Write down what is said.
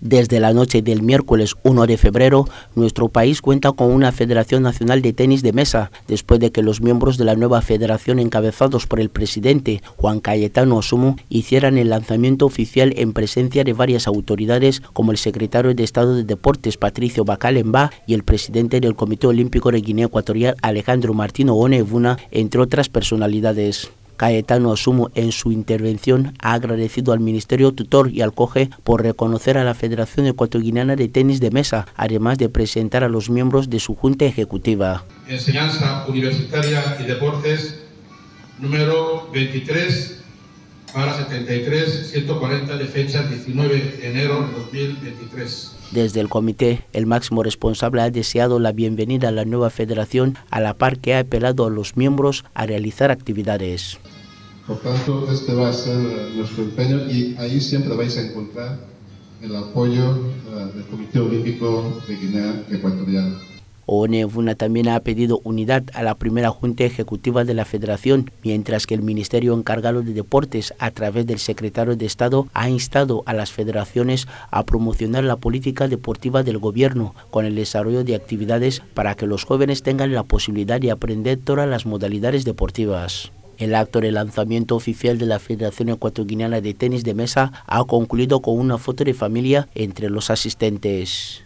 Desde la noche del miércoles 1 de febrero, nuestro país cuenta con una Federación Nacional de Tenis de Mesa, después de que los miembros de la nueva federación encabezados por el presidente Juan Cayetano Osumo hicieran el lanzamiento oficial en presencia de varias autoridades como el secretario de Estado de Deportes Patricio Bacalemba y el presidente del Comité Olímpico de Guinea Ecuatorial Alejandro Martino Onevuna, entre otras personalidades. Caetano Asumo en su intervención ha agradecido al Ministerio Tutor y al COGE por reconocer a la Federación Ecuatoriana de Tenis de Mesa, además de presentar a los miembros de su Junta Ejecutiva. Enseñanza Universitaria y Deportes número 23 para 73 140 de fecha 19 de enero de 2023. Desde el comité, el máximo responsable ha deseado la bienvenida a la nueva federación a la par que ha apelado a los miembros a realizar actividades. Por tanto, este va a ser nuestro empeño y ahí siempre vais a encontrar el apoyo eh, del Comité Olímpico de Guinea Ecuatorial. ONEVUNA también ha pedido unidad a la primera Junta Ejecutiva de la Federación, mientras que el Ministerio encargado de Deportes, a través del Secretario de Estado, ha instado a las federaciones a promocionar la política deportiva del gobierno con el desarrollo de actividades para que los jóvenes tengan la posibilidad de aprender todas las modalidades deportivas. El acto de lanzamiento oficial de la Federación Ecuatoriana de Tenis de Mesa ha concluido con una foto de familia entre los asistentes.